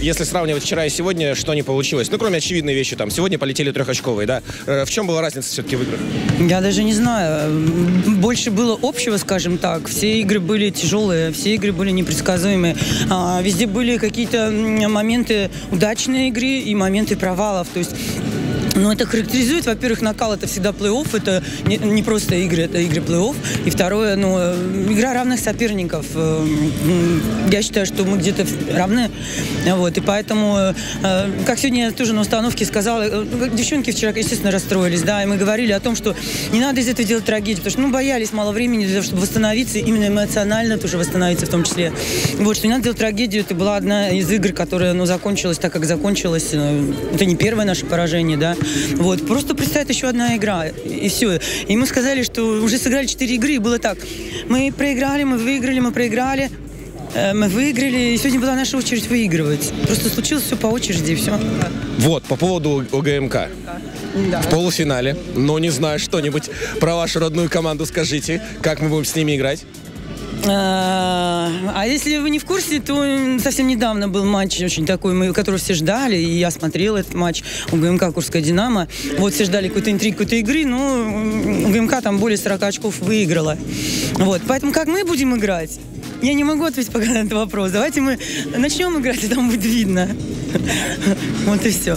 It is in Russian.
если сравнивать вчера и сегодня, что не получилось? Ну, кроме очевидной вещи, там, сегодня полетели трехочковые, да? Э, в чем была разница все-таки в играх? Я даже не знаю. Больше было общего, скажем так. Все игры были тяжелые, все игры были непредсказуемые. А, везде были какие-то моменты удачной игры и моменты провалов. То есть ну, это характеризует, во-первых, накал это всегда плей-офф, это не, не просто игры, это игры плей-офф. И второе, ну, игра равных соперников. Э, я считаю, что мы где-то равны. Вот, и поэтому, э, как сегодня я тоже на установке сказала, э, девчонки вчера, естественно, расстроились, да, и мы говорили о том, что не надо из этого делать трагедию, потому что, ну, боялись мало времени для того, чтобы восстановиться, именно эмоционально тоже восстановиться в том числе. Вот, что не надо делать трагедию, это была одна из игр, которая, ну, закончилась так, как закончилась. Это не первое наше поражение, да, вот. Просто предстоит еще одна игра, и все. И мы сказали, что уже сыграли четыре игры, и было так. Мы проиграли, мы выиграли, мы проиграли, э, мы выиграли, и сегодня была наша очередь выигрывать. Просто случилось все по очереди, и все. Вот, по поводу ОГМК. Да. В полуфинале. Но не знаю, что-нибудь про вашу родную команду скажите. Как мы будем с ними играть? А, а если вы не в курсе, то совсем недавно был матч очень такой, который все ждали, и я смотрела этот матч у ГМК Курская Динамо. Вот все ждали какой-то интриг, какой-то игры, но у ГМК там более 40 очков выиграла. Вот, поэтому как мы будем играть? Я не могу ответить пока на этот вопрос. Давайте мы начнем играть, и там будет видно. Вот и все.